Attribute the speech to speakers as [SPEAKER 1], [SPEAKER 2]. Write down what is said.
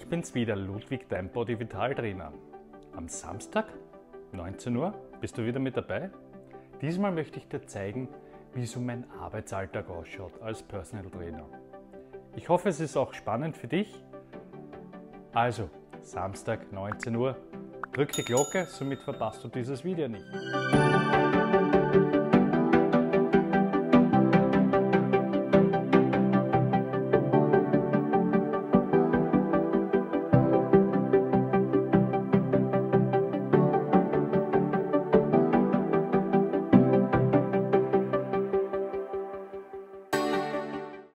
[SPEAKER 1] ich bin's wieder, Ludwig, dein Body Vital Trainer. Am Samstag, 19 Uhr, bist du wieder mit dabei? Diesmal möchte ich dir zeigen, wie so mein Arbeitsalltag ausschaut als Personal Trainer. Ich hoffe, es ist auch spannend für dich. Also, Samstag, 19 Uhr, drück die Glocke, somit verpasst du dieses Video nicht.